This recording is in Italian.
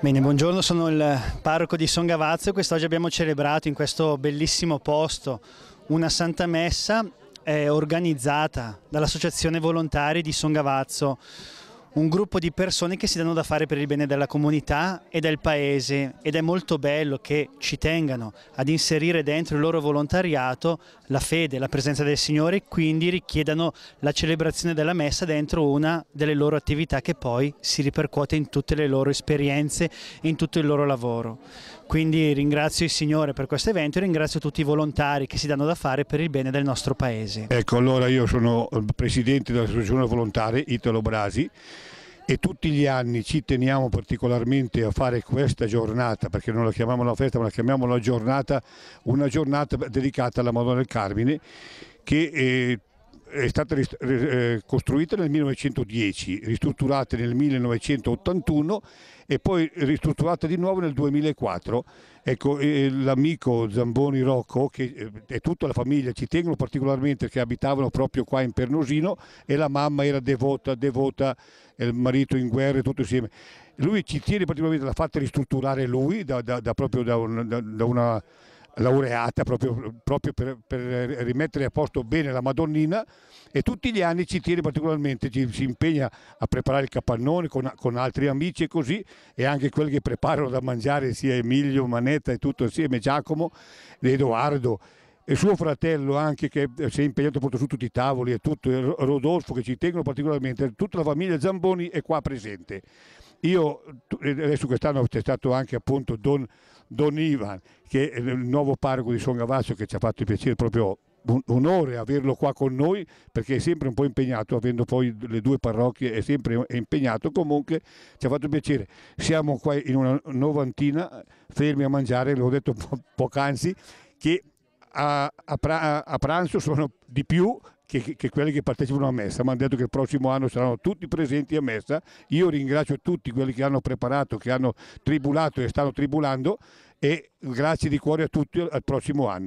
Bene, buongiorno, sono il parroco di Son Gavazzo e quest'oggi abbiamo celebrato in questo bellissimo posto una Santa Messa eh, organizzata dall'Associazione Volontari di Son Gavazzo un gruppo di persone che si danno da fare per il bene della comunità e del paese ed è molto bello che ci tengano ad inserire dentro il loro volontariato la fede, la presenza del Signore e quindi richiedano la celebrazione della messa dentro una delle loro attività che poi si ripercuote in tutte le loro esperienze e in tutto il loro lavoro. Quindi ringrazio il Signore per questo evento e ringrazio tutti i volontari che si danno da fare per il bene del nostro paese. Ecco, allora io sono il presidente dell'Associazione Volontari Italo Brasi e tutti gli anni ci teniamo particolarmente a fare questa giornata, perché non la chiamiamo una festa ma la chiamiamo una giornata, una giornata dedicata alla Madonna del Carmine che eh, è stata eh, costruita nel 1910, ristrutturata nel 1981 e poi ristrutturata di nuovo nel 2004. Ecco, l'amico Zamboni Rocco che, eh, e tutta la famiglia ci tengono particolarmente perché abitavano proprio qua in Pernosino e la mamma era devota, devota, il marito in guerra e tutto insieme. Lui ci tiene particolarmente, l'ha fatta ristrutturare lui da, da, da proprio da, un, da una laureata proprio, proprio per, per, rimettere a posto bene la Madonnina e tutti gli anni ci tiene particolarmente, ci, si impegna a preparare il capannone con, con, altri amici e così e anche quelli che preparano da mangiare sia Emilio, Manetta e tutto insieme, Giacomo, Edoardo e suo fratello anche che si è impegnato su tutti i tavoli e tutto, Rodolfo che ci tengono particolarmente, tutta la famiglia Zamboni è qua presente. Io adesso quest'anno c'è stato anche appunto Don, Don, Ivan, che è il nuovo parroco di Son Gavazzo che ci ha fatto piacere proprio un onore averlo qua con noi perché è sempre un po' impegnato, avendo poi le due parrocchie è sempre impegnato, comunque ci ha fatto piacere. Siamo qua in una novantina fermi a mangiare, l'ho detto po poc'anzi, che a, a, a pranzo sono di più che, che, quelli che partecipano a messa, mi hanno detto che il prossimo anno saranno tutti presenti a messa. Io ringrazio tutti quelli che hanno preparato, che hanno tribulato e stanno tribulando e grazie di cuore a tutti al prossimo anno.